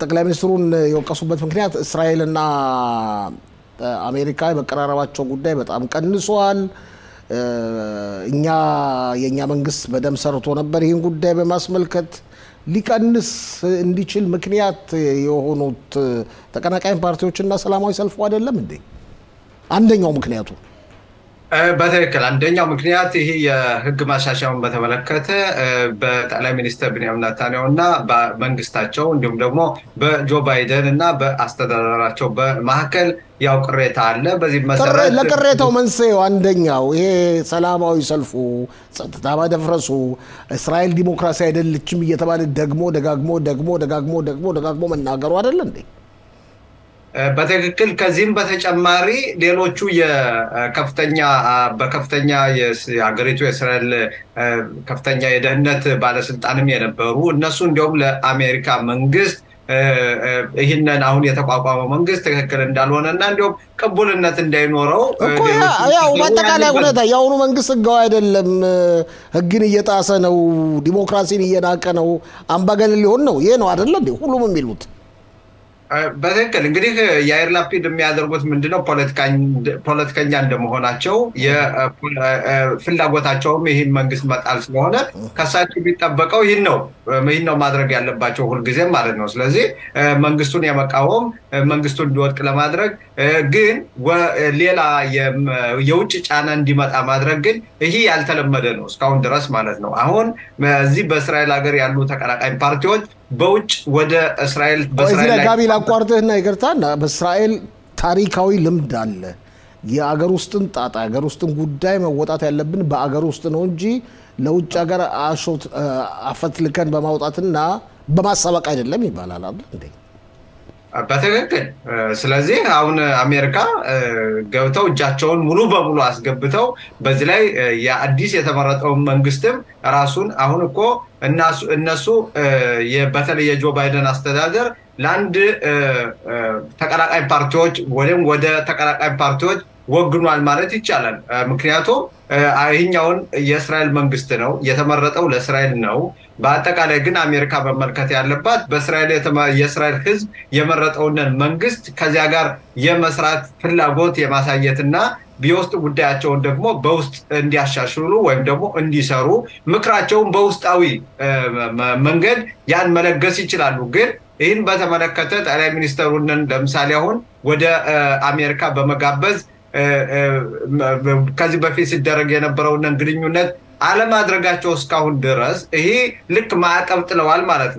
ጠቅላይ ሚኒስትሩን የወቀሱበት ምክንያት እስራኤልና አሜሪካ የመቀራረባቸው ጉዳይ በጣም ቀንሷል። እኛ የእኛ መንግስት በደም ሰርቶ ነበር። ይህን ጉዳይ በማስመልከት ሊቀንስ እንዲችል ምክንያት የሆኑት ተቀናቃኝ ፓርቲዎችና ሰላማዊ ሰልፉ አይደለም እንዴ? አንደኛው ምክንያቱ በትክክል አንደኛው ምክንያት ይሄ የህግ ማሻሻያውን በተመለከተ በጠቅላይ ሚኒስትር ብንያም ኔታንያሁ እና በመንግስታቸው እንዲሁም ደግሞ በጆ ባይደን እና በአስተዳደራቸው መካከል ያው ቅሬታ አለ። በዚህ መሰረት ለቅሬታው መንስኤው አንደኛው ይሄ ሰላማዊ ሰልፉ፣ ጸጥታ ማደፍረሱ፣ እስራኤል ዲሞክራሲ አይደለችም እየተባለ ደግሞ ደጋግሞ ደግሞ ደጋግሞ ደግሞ ደጋግሞ መናገሩ አይደለ እንዴ? በትክክል ከዚህም በተጨማሪ ሌሎቹ የከፍተኛ በከፍተኛ የሀገሪቱ የእስራኤል ከፍተኛ የደህንነት ባለስልጣንም የነበሩ እነሱ እንዲሁም ለአሜሪካ መንግስት ይህንን አሁን የተቋቋመው መንግስት ትክክል እንዳልሆነ እና እንዲሁም ቅቡልነት እንዳይኖረው ያው በአጠቃላይ ሁኔታ የአሁኑ መንግስት ህጋዊ አይደለም፣ ህግን እየጣሰ ነው፣ ዲሞክራሲን እየናቀ ነው፣ አምባገነን ሊሆን ነው። ይሄ ነው እንዴ ሁሉም የሚሉት? በትክክል እንግዲህ የአይር ላፒድ የሚያደርጉት ምንድነው? ፖለቲከኛ እንደመሆናቸው ፍላጎታቸውም ይህን መንግስት መጣል ስለሆነ ከሳቸው የሚጠበቀው ይህን ነው ይህን ነው ማድረግ ያለባቸው ሁልጊዜም ማለት ነው። ስለዚህ መንግስቱን የመቃወም መንግስቱን እንዲወድቅ ለማድረግ ግን ሌላ የውጭ ጫና እንዲመጣ ማድረግ ግን ይህ ያልተለመደ ነው እስካሁን ድረስ ማለት ነው። አሁን እዚህ በእስራኤል ሀገር ያሉ ተቀናቃኝ ፓርቲዎች በውጭ ወደ እስራኤል በዚህ ላይ ጋቢ ላቋርጥህና ይቅርታና በእስራኤል ታሪካዊ ልምድ አለ። የአገር ውስጥን ጣጣ የአገር ውስጥን ጉዳይ መወጣት ያለብን በአገር ውስጥ ነው እንጂ ለውጭ ሀገር አሾት አፈትልከን በማውጣትና በማሳበቅ አይደለም ይባላል አይደል እንዴ? በትክክል ስለዚህ አሁን አሜሪካ ገብተው እጃቸውን ሙሉ በሙሉ አስገብተው በዚህ ላይ የአዲስ የተመረጠውን መንግስትም ራሱን አሁን እኮ እነሱ በተለይ የጆ ባይደን አስተዳደር ለአንድ ተቀናቃኝ ፓርቲዎች ወይም ወደ ተቀናቃኝ ፓርቲዎች ወግኗል ማለት ይቻላል። ምክንያቱም ይህኛውን የእስራኤል መንግስት ነው የተመረጠው ለእስራኤል ነው። በአጠቃላይ ግን አሜሪካ መመልከት ያለባት በእስራኤል የእስራኤል ሕዝብ የመረጠውን መንግስት ከዚያ ጋር የመስራት ፍላጎት የማሳየትና የውስጥ ጉዳያቸውን ደግሞ በውስጥ እንዲያሻሽሉ ወይም ደግሞ እንዲሰሩ ምክራቸውን በውስጣዊ መንገድ ያን መለገስ ይችላሉ። ግን ይህን በተመለከተ ጠቅላይ ሚኒስትሩንን ለምሳሌ አሁን ወደ አሜሪካ በመጋበዝ ከዚህ በፊት ሲደረግ የነበረውን ግንኙነት አለማድረጋቸው እስካሁን ድረስ ይሄ ልክ ማዕቀብ ጥለዋል ማለት ነው።